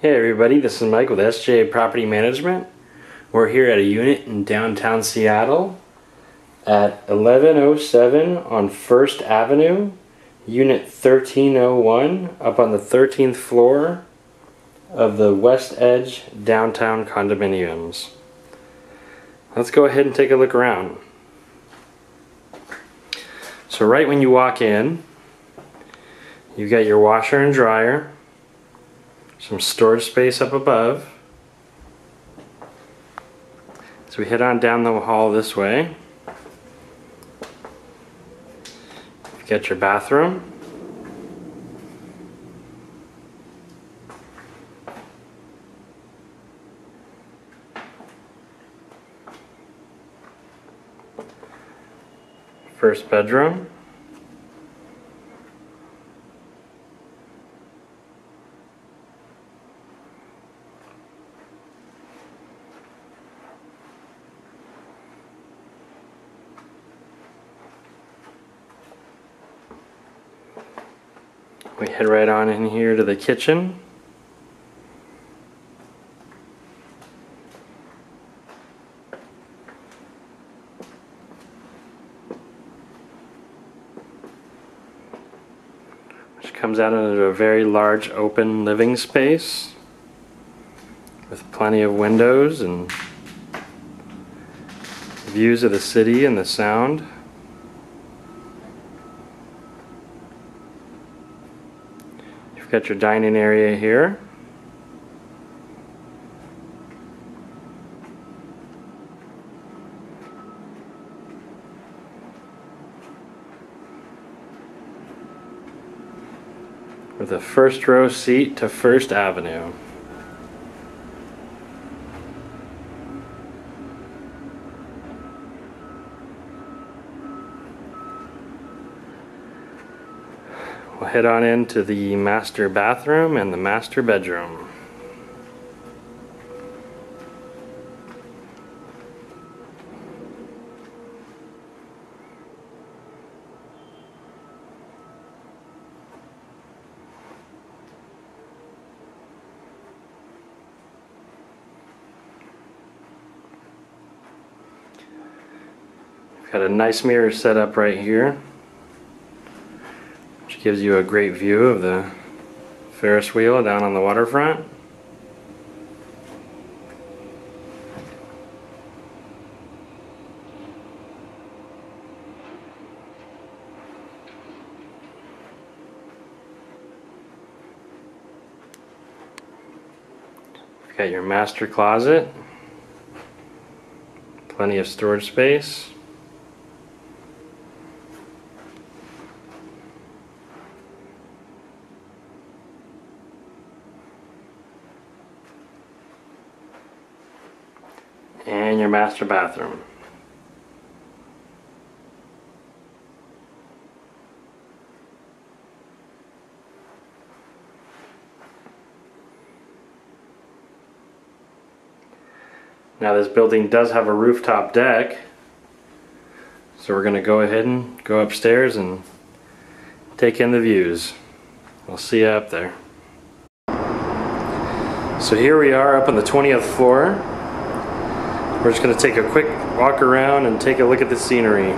Hey everybody, this is Mike with SJA Property Management. We're here at a unit in downtown Seattle at 1107 on First Avenue, unit 1301, up on the 13th floor of the West Edge downtown condominiums. Let's go ahead and take a look around. So right when you walk in, you've got your washer and dryer, some storage space up above. So we head on down the hall this way. Got your bathroom. First bedroom. We head right on in here to the kitchen. Which comes out into a very large open living space with plenty of windows and views of the city and the sound. Got your dining area here. With a first row seat to First Avenue. We'll head on into the master bathroom and the master bedroom. Got a nice mirror set up right here gives you a great view of the Ferris wheel down on the waterfront. You've got your master closet, plenty of storage space. And your master bathroom. Now this building does have a rooftop deck, so we're going to go ahead and go upstairs and take in the views. We'll see you up there. So here we are up on the 20th floor. We're just going to take a quick walk around and take a look at the scenery.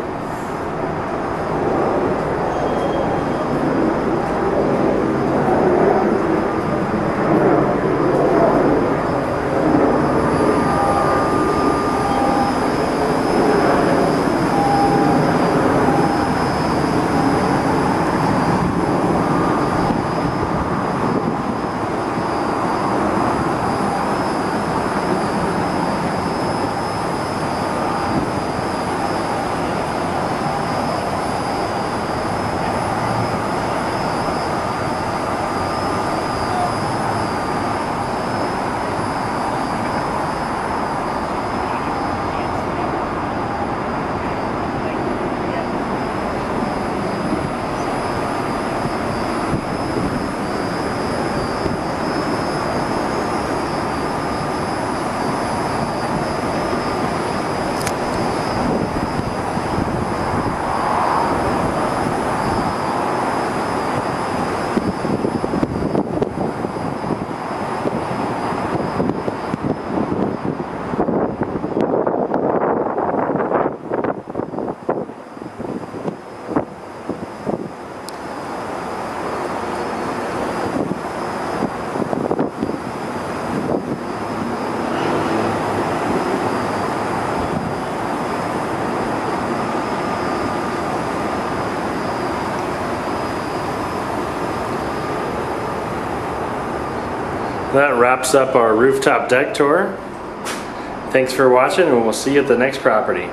That wraps up our rooftop deck tour. Thanks for watching and we'll see you at the next property.